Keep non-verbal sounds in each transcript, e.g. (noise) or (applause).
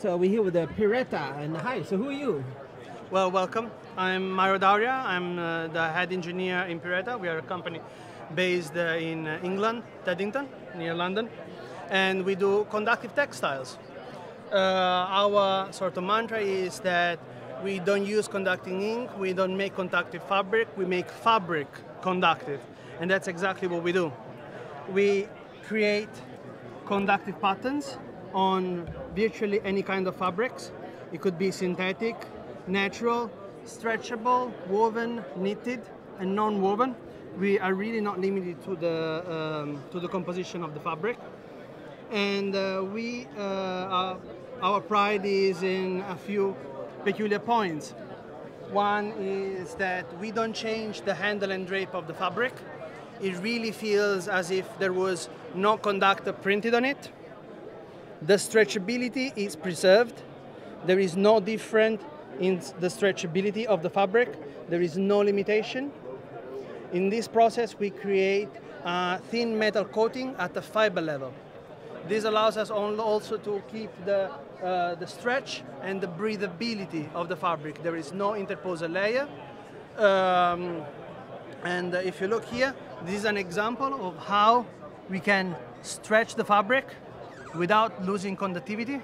So we're here with the Pireta, and hi. So who are you? Well, welcome. I'm Mario Dauria. I'm uh, the head engineer in Pireta. We are a company based uh, in uh, England, Teddington, near London, and we do conductive textiles. Uh, our sort of mantra is that we don't use conducting ink, we don't make conductive fabric, we make fabric conductive, and that's exactly what we do. We create conductive patterns on virtually any kind of fabrics. It could be synthetic, natural, stretchable, woven, knitted, and non-woven. We are really not limited to the um, to the composition of the fabric, and uh, we uh, our, our pride is in a few peculiar points. One is that we don't change the handle and drape of the fabric. It really feels as if there was no conductor printed on it. The stretchability is preserved. There is no different in the stretchability of the fabric. There is no limitation. In this process, we create a thin metal coating at the fiber level. This allows us also to keep the, uh, the stretch and the breathability of the fabric. There is no interposer layer. Um, and uh, if you look here, this is an example of how we can stretch the fabric without losing conductivity,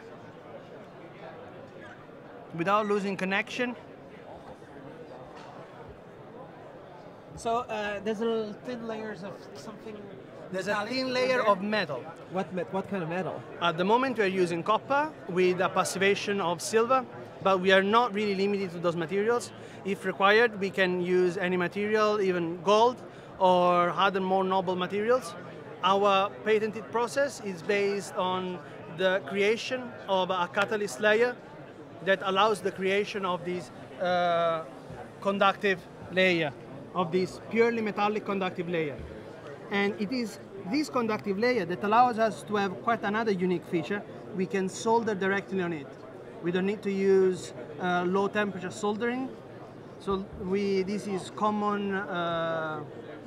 without losing connection. So uh, there's a thin layers of something. There's a thin layer of metal. What met- what kind of metal? At the moment, we are using copper with a passivation of silver, but we are not really limited to those materials. If required, we can use any material, even gold or other more noble materials. Our patented process is based on the creation of a catalyst layer that allows the creation of this uh, conductive layer, of this purely metallic conductive layer. And it is this conductive layer that allows us to have quite another unique feature. We can solder directly on it. We don't need to use uh, low temperature soldering. So we this is common uh,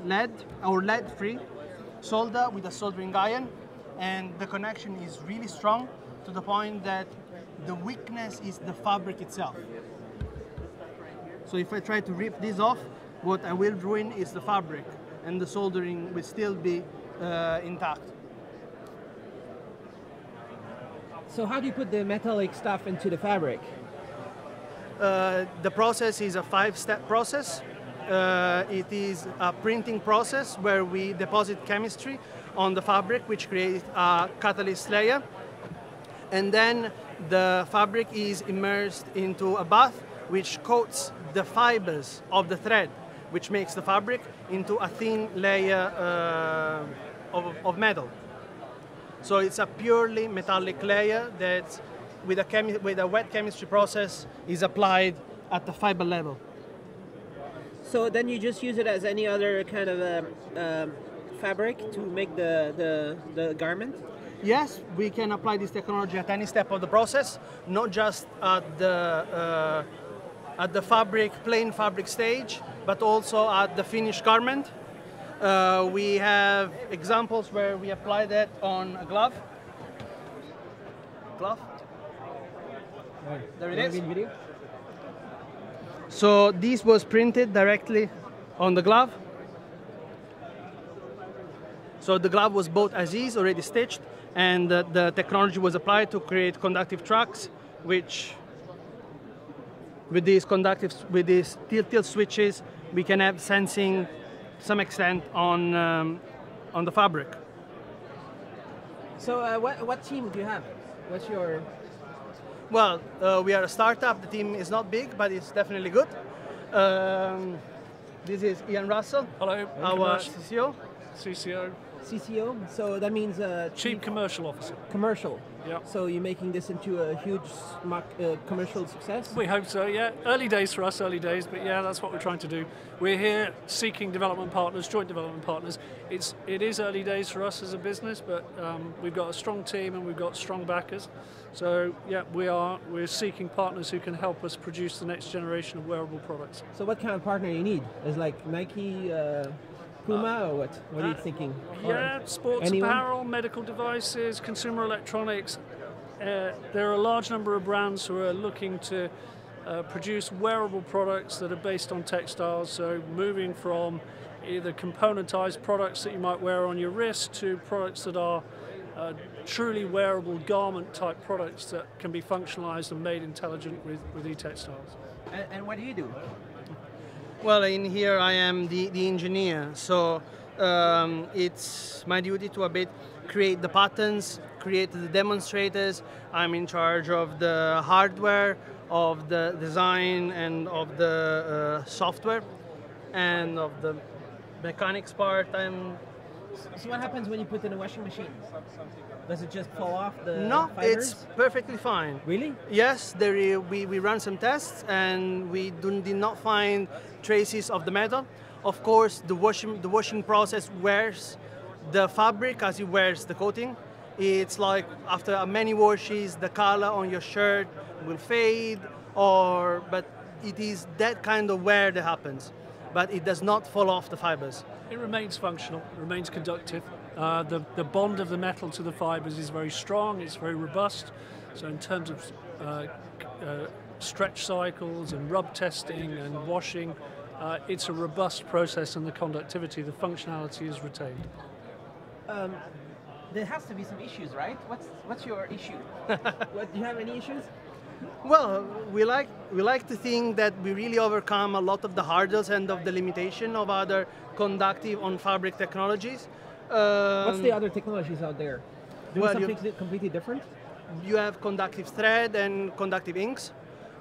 lead or lead free solder with a soldering iron and the connection is really strong to the point that the weakness is the fabric itself. So if I try to rip this off, what I will ruin is the fabric and the soldering will still be uh, intact. So how do you put the metallic stuff into the fabric? Uh, the process is a five-step process. Uh, it is a printing process where we deposit chemistry on the fabric, which creates a catalyst layer. And then the fabric is immersed into a bath, which coats the fibers of the thread, which makes the fabric into a thin layer uh, of, of metal. So it's a purely metallic layer that, with a, with a wet chemistry process, is applied at the fiber level. So then you just use it as any other kind of um, um, fabric to make the, the, the garment? Yes, we can apply this technology at any step of the process, not just at the uh, at the fabric, plain fabric stage, but also at the finished garment. Uh, we have examples where we apply that on a glove. Glove. There it Wanna is. So this was printed directly on the glove. So the glove was bought as is, already stitched, and uh, the technology was applied to create conductive tracks, which with these conductive, with these tilt tilt switches, we can have sensing some extent on um, on the fabric. So uh, what, what team do you have? What's your... Well, uh, we are a startup. The team is not big, but it's definitely good. Um, this is Ian Russell, Hello, our commercial- CCO. CCO, CCO? So that means uh, Chief Commercial Officer. commercial. Yeah. So you're making this into a huge uh, commercial success? We hope so, yeah. Early days for us, early days, but yeah, that's what we're trying to do. We're here seeking development partners, joint development partners. It's it is early days for us as a business, but um, we've got a strong team and we've got strong backers. So yeah, we are we're seeking partners who can help us produce the next generation of wearable products. So what kind of partner you need? Is like Nike, uh, Puma, or what? What are you uh, thinking? Yeah, Or sports anyone? apparel, medical devices, consumer electronics, uh, there are a large number of brands who are looking to uh, produce wearable products that are based on textiles. So moving from either componentized products that you might wear on your wrist to products that are uh, truly wearable garment type products that can be functionalized and made intelligent with, with e-textiles. And, and what do you do? Well, in here I am the, the engineer, so um, it's my duty to a bit create the patterns, create the demonstrators. I'm in charge of the hardware, of the design, and of the uh, software, and of the mechanics part. I'm So what happens when you put in a washing machine? Does it just fall off the no, fibers? it's perfectly fine. Really? Yes, there i- we, we run some tests and we do, did not find traces of the metal. Of course, the washing, the washing process wears the fabric as it wears the coating. It's like after many washes, the color on your shirt will fade, or but it is that kind of wear that happens, but it does not fall off the fibers. It remains functional, it remains conductive. Uh, the, the bond of the metal to the fibers is very strong, it's very robust. So, in terms of uh, uh, stretch cycles and rub testing and washing, uh, it's a robust process, and the conductivity, the functionality is retained. There has to be some issues, right? What's what's your issue? (laughs) what, do you have any issues? Well, we like we like to think that we really overcome a lot of the hurdles and of the limitation of other conductive on fabric technologies. What's Um, the other technologies out there? Doing well, you- something completely different? you have conductive thread and conductive inks.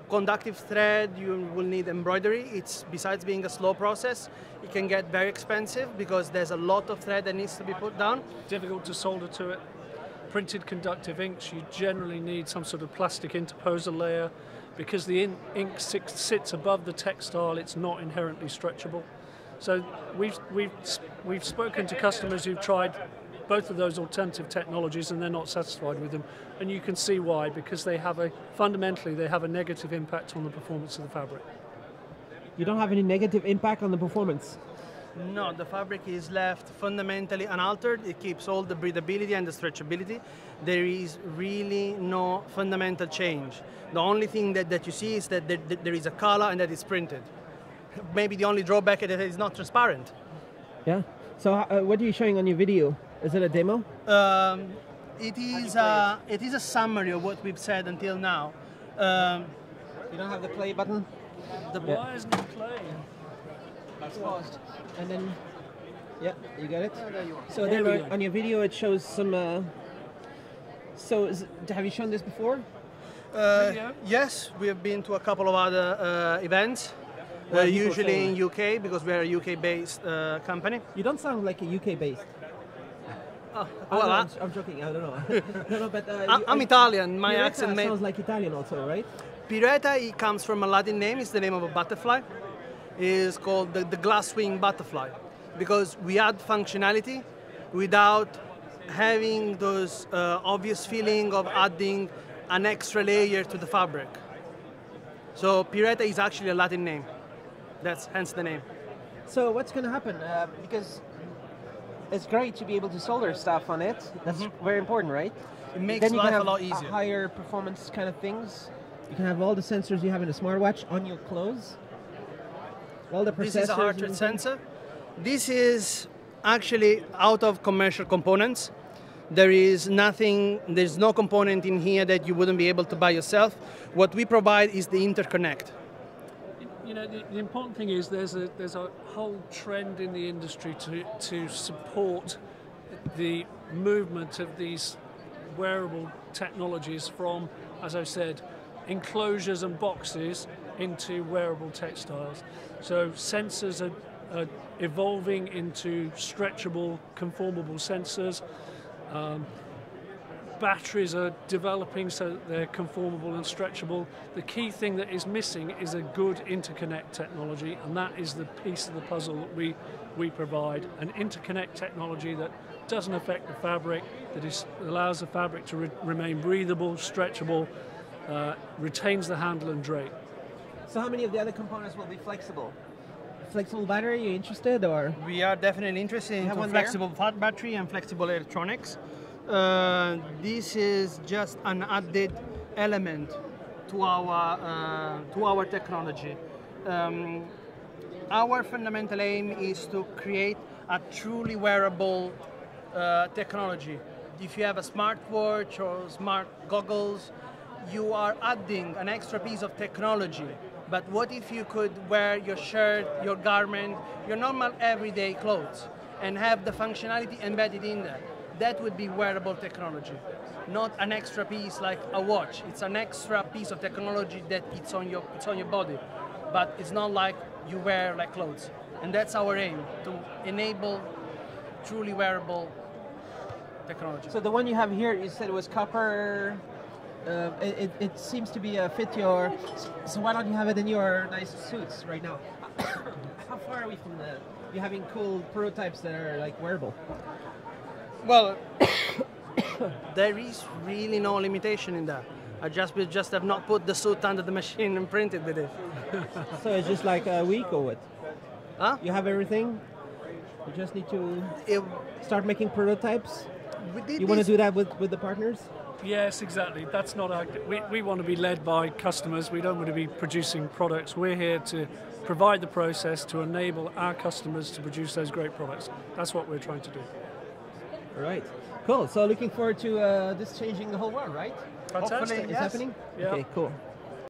Conductive thread, you will need embroidery. It's besides being a slow process, it can get very expensive because there's a lot of thread that needs to be put down. difficult to solder to it. Printed conductive inks, you generally need some sort of plastic interposer layer. Because the in- ink sits, above the textile, it's not inherently stretchable. So we've, we've, we've spoken to customers who've tried both of those alternative technologies and they're not satisfied with them. And you can see why, because they have a, fundamentally, they have a negative impact on the performance of the fabric. You don't have any negative impact on the performance. No, the fabric is left fundamentally unaltered. It keeps all the breathability and the stretchability. There is really no fundamental change. The only thing that, that you see is that there, that there is a color and that it's printed. Maybe the only drawback is that it's not transparent. Yeah. So uh, what are you showing on your video? Is it a demo? Um, it is a, it is a summary of what we've said until now. Um, You don't have the play button. the, Why isn't it playing? Paused. And then, yeah, you got it. So There then we on- on your video it shows some. Uh, so is, have you shown this before? Uh, Video? yes, we have been to a couple of other uh, events, uh, usually in UK because we are a UK-based uh, company. You don't sound like a UK based. Oh, Oh, well, no, I, I'm, I'm joking. I don't know. (laughs) (laughs) no, no, but uh, I'm, you- I'm Italian. My Pireta accent may. sounds like Italian also, right? Pireta it comes from a Latin name. It's the name of a butterfly. It's called the, the glass wing butterfly because we add functionality without having those uh, obvious feeling of adding an extra layer to the fabric. So Pireta is actually a Latin name. That's hence the name. So what's going to happen? Uh, because it's great to be able to solder stuff on it. That's very important, right? It makes then you life can a lot easier. higher performance kind of things. You can have all the sensors you have in a smartwatch on your clothes. All the processors. This is a heart rate sensor. This is actually out of commercial components. There is nothing, there's no component in here that you wouldn't be able to buy yourself. What we provide is the interconnect. You know, the, the important thing is there's a there's a whole trend in the industry to to support the movement of these wearable technologies from, as I said, enclosures and boxes into wearable textiles. So sensors are, are evolving into stretchable, conformable sensors. Um, batteries are developing so that they're conformable and stretchable. The key thing that is missing is a good interconnect technology, and that is the piece of the puzzle that we, we provide an interconnect technology that doesn't affect the fabric, that is, allows the fabric to re- remain breathable, stretchable, uh, retains the handle and drape. So how many of the other components will be flexible? Flexible battery? You interested or? We are definitely interested in have one flexible fat battery and flexible electronics. Uh, this is just an added element to our uh, to our technology. Um, our fundamental aim is to create a truly wearable uh, technology. If you have a smartwatch or smart goggles, you are adding an extra piece of technology. But what if you could wear your shirt, your garment, your normal everyday clothes, and have the functionality embedded in there? That would be wearable technology, not an extra piece like a watch. It's an extra piece of technology that it's on your it's on your body, but it's not like you wear like clothes. And that's our aim to enable truly wearable technology. So the one you have here, you said it was copper. Uh, it, it, it seems to be a fit your. So why don't you have it in your nice suits right now? (coughs) How far are we from the? You having cool prototypes that are like wearable? Well, (coughs) there is really no limitation in that. I just we just have not put the suit under the machine and printed with it. (laughs) So it's just like a week or what? Huh? You have everything. You just need to It, start making prototypes. You want to do that with, with the partners? Yes, exactly. That's not our. We, we want to be led by customers. We don't want to be producing products. We're here to provide the process to enable our customers to produce those great products. That's what we're trying to do. All right. Cool. So looking forward to uh, this changing the whole world, right? Fantastic. Hopefully, It's yes. happening? Yeah. Okay, cool.